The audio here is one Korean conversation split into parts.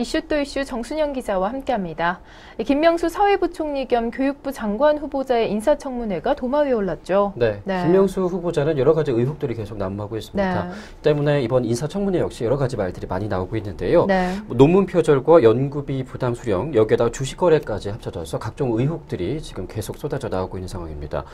이슈 또 이슈 정순영 기자와 함께합니다. 김명수 사회부총리 겸 교육부 장관 후보자의 인사청문회가 도마 위에 올랐죠. 네, 네. 김명수 후보자는 여러 가지 의혹들이 계속 난무하고 있습니다. 네. 때문에 이번 인사청문회 역시 여러 가지 말들이 많이 나오고 있는데요. 네. 뭐 논문 표절과 연구비 부담 수령 여기에다가 주식 거래까지 합쳐져서 각종 의혹들이 지금 계속 쏟아져 나오고 있는 상황입니다.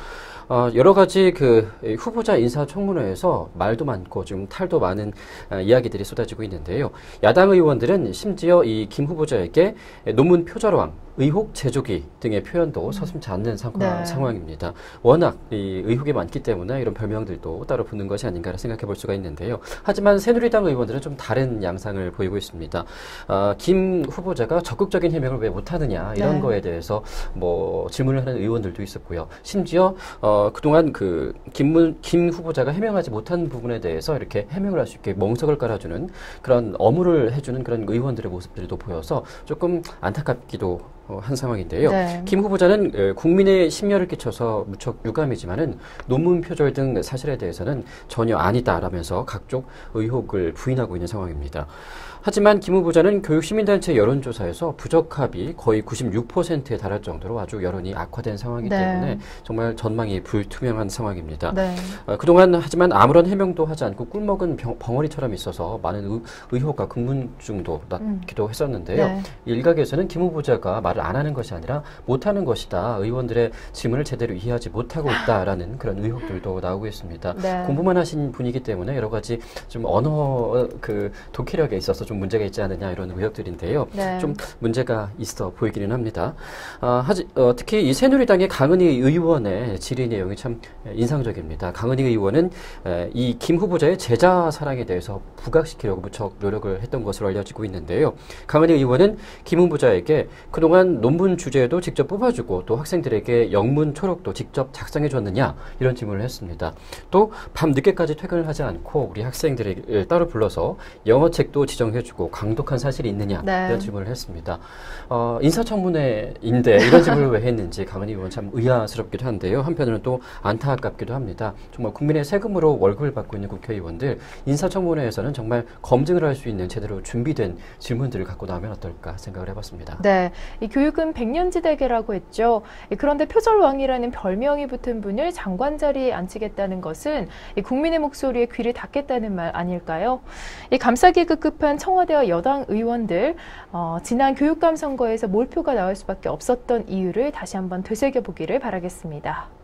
어, 여러 가지 그 후보자 인사청문회에서 말도 많고 좀 탈도 많은 어, 이야기들이 쏟아지고 있는데요. 야당 의원들은 심지어 이 김 후보자에게 논문 표절왕, 의혹 제조기 등의 표현도 서슴지 않는 상황, 네. 상황입니다. 워낙 이 의혹이 많기 때문에 이런 별명들도 따로 붙는 것이 아닌가 생각해 볼 수가 있는데요. 하지만 새누리당 의원들은 좀 다른 양상을 보이고 있습니다. 아, 김 후보자가 적극적인 해명을 왜 못하느냐 이런 네. 거에 대해서 뭐 질문을 하는 의원들도 있었고요. 심지어 어, 그동안 그 김, 김 후보자가 해명하지 못한 부분에 대해서 이렇게 해명을 할 수 있게 멍석을 깔아주는 그런 어무를 해주는 그런 의원들의 모습들도 보여서 조금 안타깝기도 어, 한 상황인데요. 네. 김 후보자는 에, 국민의 심려를 끼쳐서 무척 유감이지만은 논문 표절 등 사실에 대해서는 전혀 아니다라면서 각종 의혹을 부인하고 있는 상황입니다. 하지만 김 후보자는 교육시민단체 여론조사에서 부적합이 거의 96%에 달할 정도로 아주 여론이 악화된 상황이기 네. 때문에 정말 전망이 불투명한 상황입니다. 네. 어, 그동안 하지만 아무런 해명도 하지 않고 꿀먹은 병, 벙어리처럼 있어서 많은 의, 혹과 궁금증도 낳기도 했었는데요. 네. 일각에서는 김 후보자가 말을 안 하는 것이 아니라 못하는 것이다. 의원들의 질문을 제대로 이해하지 못하고 있다라는 그런 의혹들도 나오고 있습니다. 네. 공부만 하신 분이기 때문에 여러 가지 좀 언어 그 독해력에 있어서 좀 문제가 있지 않느냐 이런 의혹들인데요. 네. 좀 문제가 있어 보이기는 합니다. 아, 하지, 어, 특히 이 새누리당의 강은희 의원의 질의 내용이 참 인상적입니다. 강은희 의원은 이 김 후보자의 제자 사랑에 대해서 부각시키려고 무척 노력을 했던 것으로 알려지고 있는데요. 강은희 의원은 김 후보자에게 그동안 논문 주제도 직접 뽑아주고 또 학생들에게 영문 초록도 직접 작성해 줬느냐 이런 질문을 했습니다. 또 밤 늦게까지 퇴근을 하지 않고 우리 학생들을 따로 불러서 영어 책도 지정해주고 강독한 사실이 있느냐 네. 이런 질문을 했습니다. 어, 인사청문회인데 이런 질문을 왜 했는지 강은희 의원 참 의아스럽기도 한데요. 한편으로는 또 안타깝기도 합니다. 정말 국민의 세금으로 월급을 받고 있는 국회의원들 인사청문회에서는 정말 검증을 할 수 있는 제대로 준비된 질문들을 갖고 나오면 어떨까 생각을 해봤습니다. 네, 이 교육은 백년지대계라고 했죠. 이 그런데 표절왕이라는 별명이 붙은 분을 장관 자리에 앉히겠다는 것은 이 국민의 목소리에 귀를 닫겠다는 말 아닐까요? 이 감싸기 급급한 청와대와 여당 의원들 어, 지난 교육감 선거에서 몰표가 나올 수밖에 없었던 이유를 다시 한번 되새겨 보기를 바라겠습니다.